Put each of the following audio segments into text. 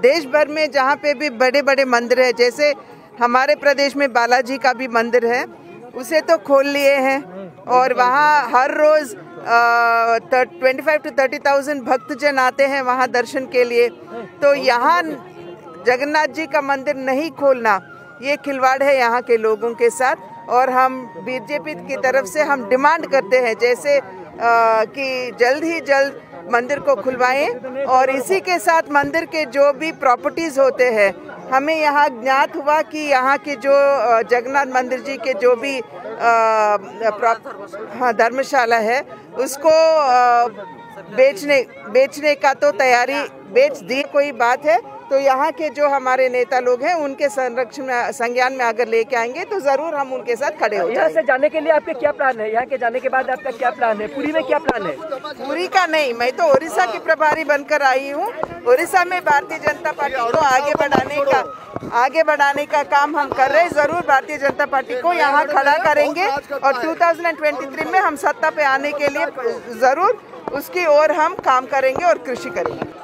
देश भर में जहाँ पे भी बड़े बड़े मंदिर है जैसे हमारे प्रदेश में बालाजी का भी मंदिर है उसे तो खोल लिए हैं और वहाँ हर रोज twenty five to thirty thousand भक्तजन आते हैं वहाँ दर्शन के लिए। तो यहाँ जगन्नाथ जी का मंदिर नहीं खोलना ये खिलवाड़ है यहाँ के लोगों के साथ और हम बीजेपी की तरफ़ से हम डिमांड करते हैं जैसे आ, कि जल्द ही जल्द मंदिर को खुलवाएँ और इसी के साथ मंदिर के जो भी प्रॉपर्टीज़ होते हैं, हमें यहाँ ज्ञात हुआ कि यहाँ के जो जगन्नाथ मंदिर जी के जो भी हाँ धर्मशाला है, उसको बेचने बेचने का तो तैयारी, बेच दी कोई बात है तो यहाँ के जो हमारे नेता लोग हैं उनके संरक्षण संज्ञान में अगर लेके आएँगे तो ज़रूर हम उनके साथ खड़े हो यहाँ से जाने के लिए आपके क्या प्लान है? यहाँ के जाने के बाद आपका क्या प्लान है? पूरी में क्या प्लान है? पूरी का नहीं मैं तो उड़ीसा की प्रभारी बनकर आई हूँ। उड़ीसा में भारतीय जनता पार्टी को आगे बढ़ाने का आगे बढ़ाने का काम हम कर रहे हैं। ज़रूर भारतीय जनता पार्टी को यहाँ खड़ा करेंगे और 2023 में हम सत्ता पे आने के लिए ज़रूर उसकी ओर हम काम करेंगे और कृषि करेंगे।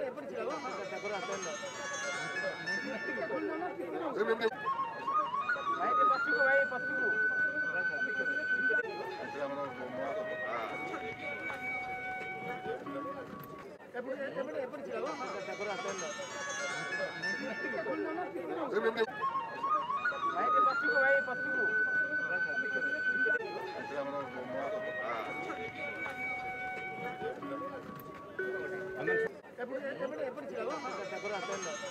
ఎప్పుడు ఎప్పుడు ఎప్పుడు